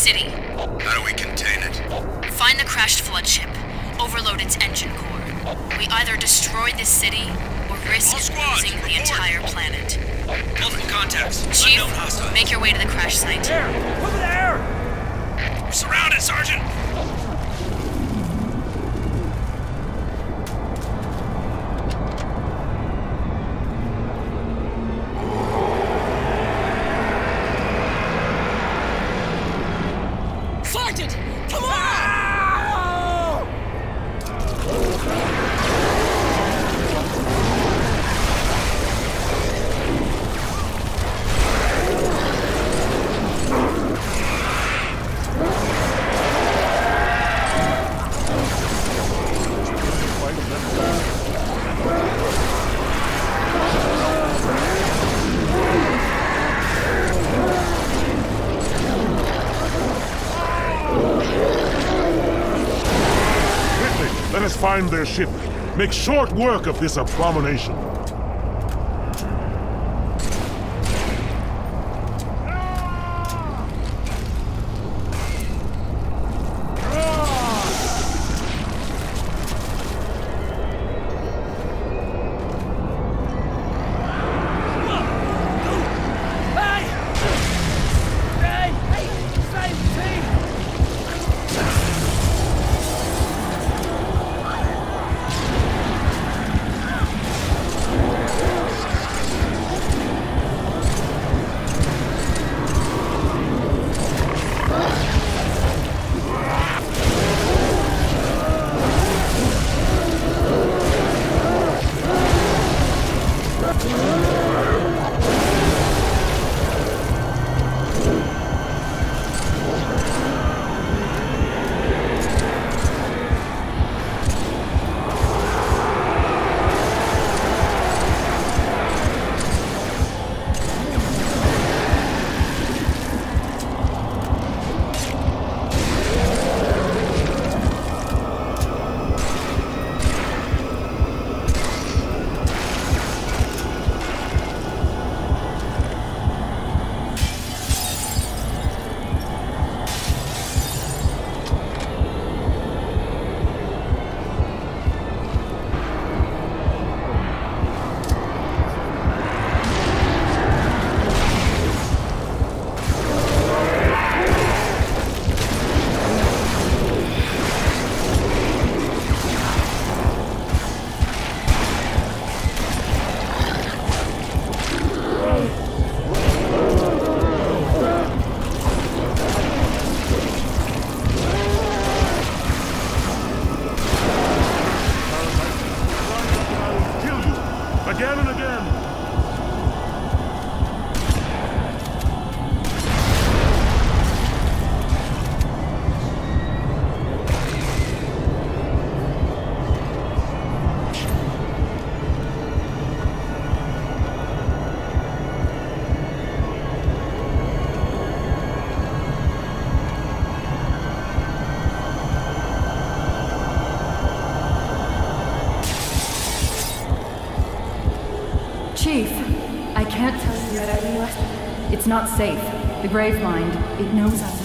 city. How do we contain it? Find the crashed flood ship. Overload its engine core. We either destroy this city or risk All squads, losing the report. entire planet. Multiple contacts. Chief, make your way to the crash site. There! Over there! We're surrounded, Sergeant! Sergeant! Find their ship. Make short work of this abomination. Not safe. The Gravemind, it knows I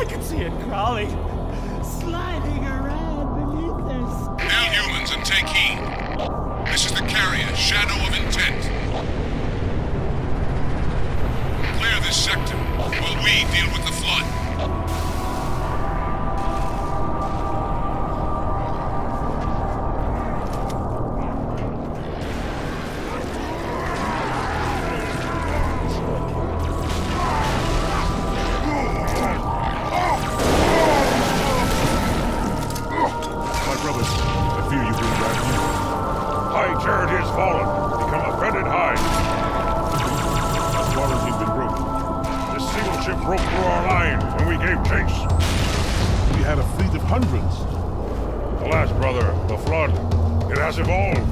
I can see it crawling, sliding around beneath us. Hail humans and take heed. This is the carrier, Shadow of Intent. Clear this sector while we deal with the flood. hundreds. Alas, brother, the Flood, it has evolved.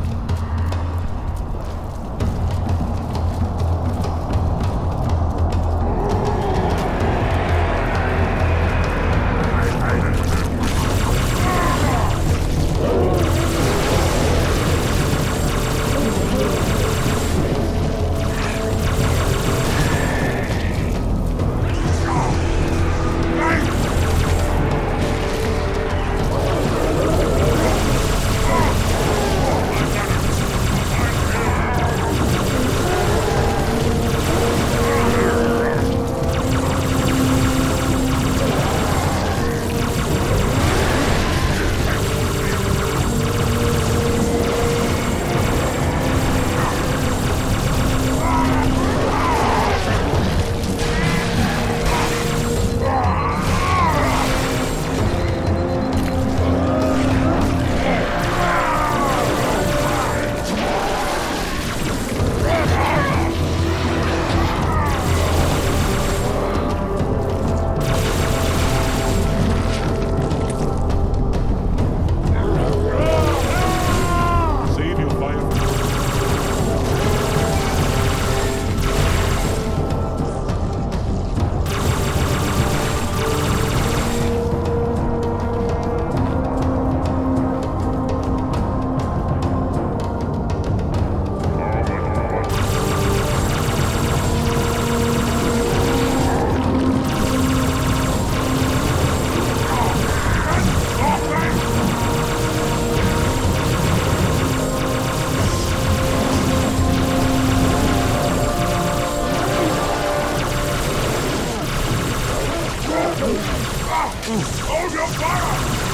Hold your fire!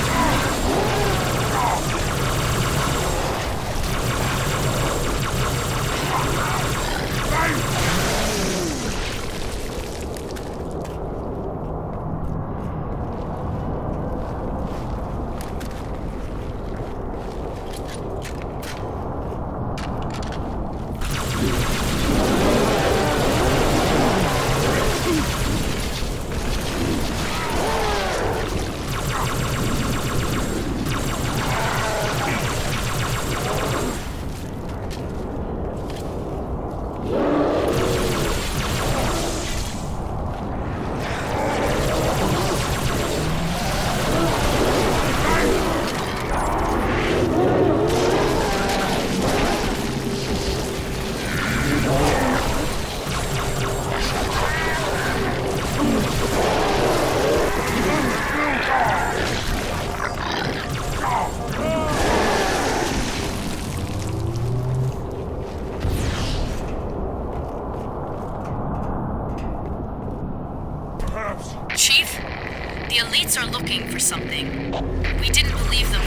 for something. We didn't believe them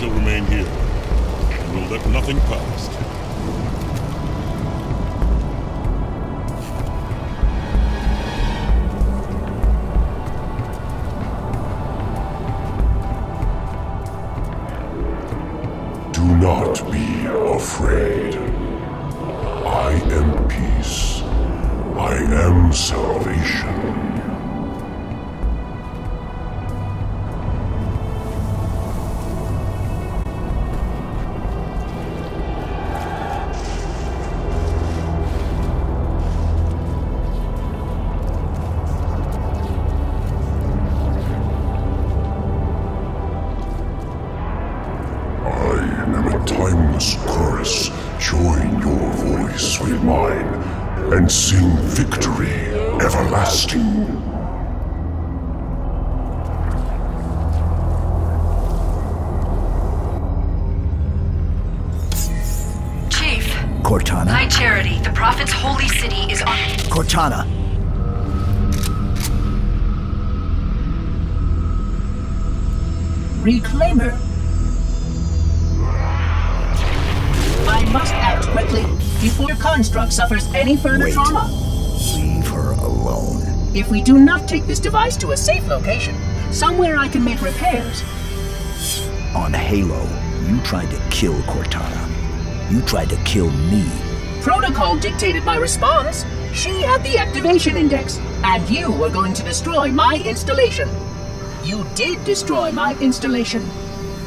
shall remain here. We will let nothing pass. Cortana? High Charity, the Prophet's holy city is on. Cortana? Reclaimer. I must act quickly before Construct suffers any further Wait. trauma. Leave her alone. If we do not take this device to a safe location, somewhere I can make repairs, On Halo, you tried to kill Cortana. You tried to kill me. protocol dictated my response. She had the activation index, and you were going to destroy my installation. You did destroy my installation.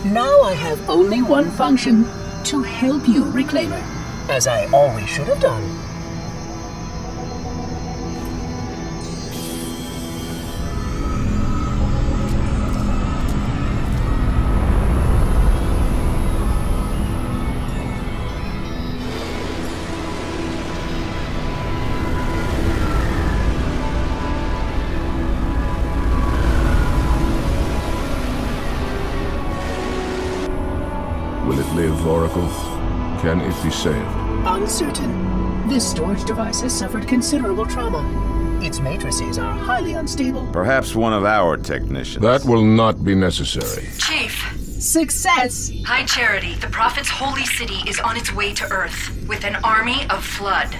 Now I have only one function to help you, Reclaimer, as I always should have done. Live, Oracle? Can it be saved? Uncertain. This storage device has suffered considerable trauma. Its matrices are highly unstable. Perhaps one of our technicians. That will not be necessary. Chief, Success! High Charity, the Prophet's holy city is on its way to Earth with an army of Flood.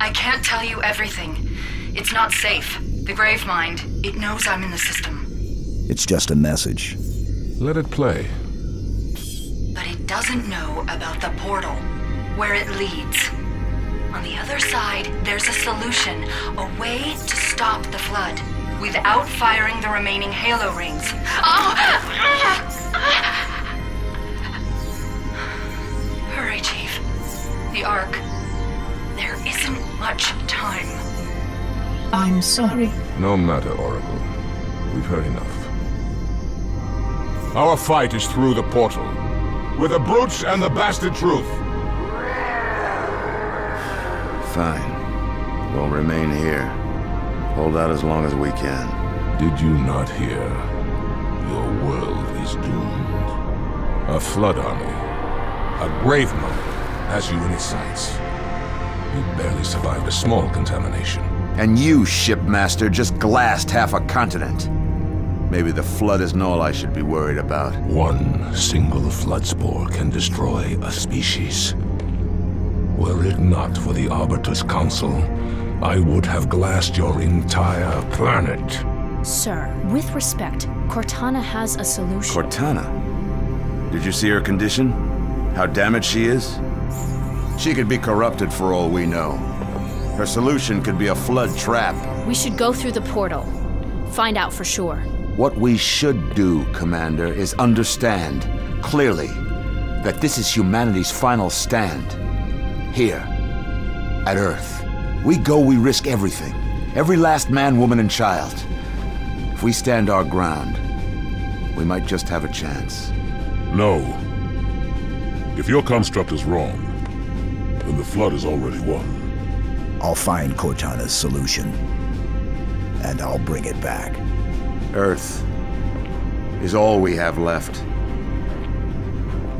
I can't tell you everything. It's not safe. The Gravemind, it knows I'm in the system. It's just a message. Let it play. But it doesn't know about the portal, where it leads. On the other side, there's a solution, a way to stop the flood, without firing the remaining halo rings. Oh! Hurry, Chief. The Ark. There isn't much time. I'm sorry. No matter, Oracle. We've heard enough. Our fight is through the portal. With the brutes and the bastard truth. Fine. We'll remain here. Hold out as long as we can. Did you not hear? Your world is doomed. A flood army. A grave mother has you in its sights. You barely survived a small contamination. And you, shipmaster, just glassed half a continent. Maybe the flood isn't all I should be worried about. One single flood spore can destroy a species. Were it not for the Arbiter's Council, I would have glassed your entire planet. Sir, with respect, Cortana has a solution. Cortana? Did you see her condition? How damaged she is? She could be corrupted for all we know. Her solution could be a flood trap. we should go through the portal. Find out for sure. What we should do, Commander, is understand clearly that this is humanity's final stand. Here, at Earth. We go, we risk everything. Every last man, woman, and child. If we stand our ground, we might just have a chance. No. If your construct is wrong, then the Flood is already won. I'll find Cortana's solution. And I'll bring it back. Earth is all we have left.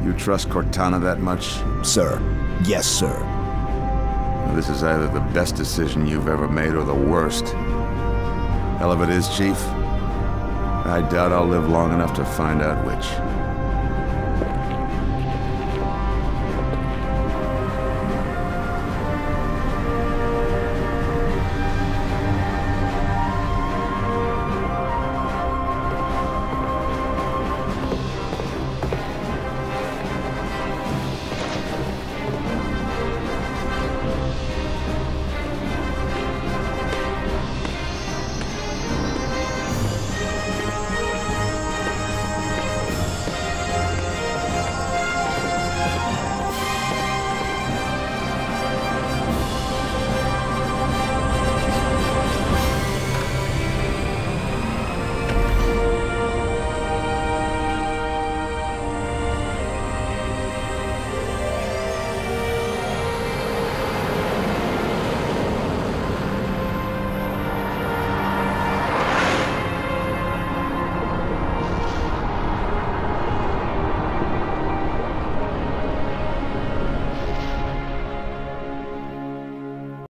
You trust Cortana that much? Sir. Yes, sir. This is either the best decision you've ever made or the worst. Hell of it is, Chief. I doubt I'll live long enough to find out which.